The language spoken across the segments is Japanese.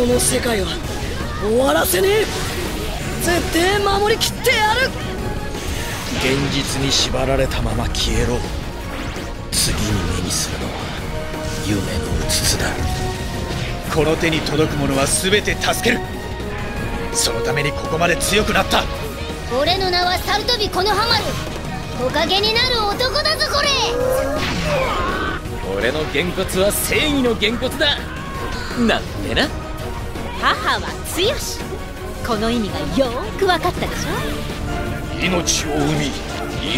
この世界は終わらせねえ。絶対守りきってやる。現実に縛られたまま消えろ。次に目にするのは夢のうつつだ。この手に届くものは全て助ける。そのためにここまで強くなった。俺の名はサルトビコノハマル。木陰になる男だぞこれ。俺のげんこつは正義のげんこつだ。なんてな母は強しこの意味がよーく分かったでしょ？命を生み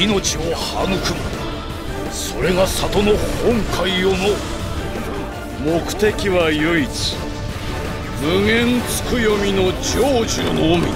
命を育む。それが里の本海よの。目的は唯一。無限つくよみの成就のみ。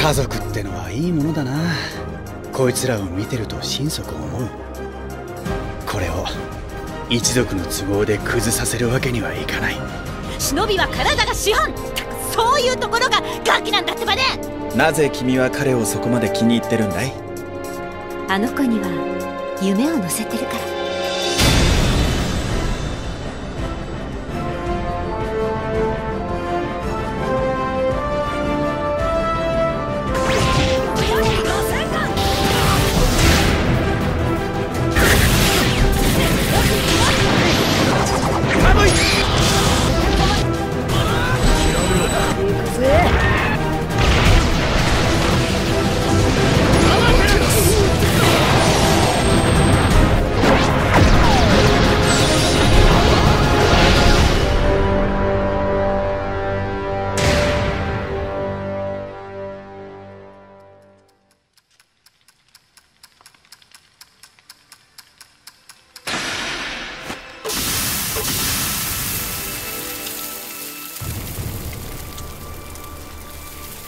家族ってのはいいものだな。こいつらを見てると心底思う。これを一族の都合で崩させるわけにはいかない。忍びは体が資本そういうところがガキなんだってばね。なぜ君は彼をそこまで気に入ってるんだい？あの子には夢を乗せてるから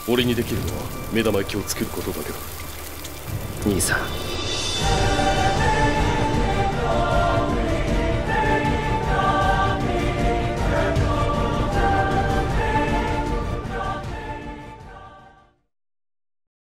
俺にできるのは目玉焼きを作ることだけだ。兄さん。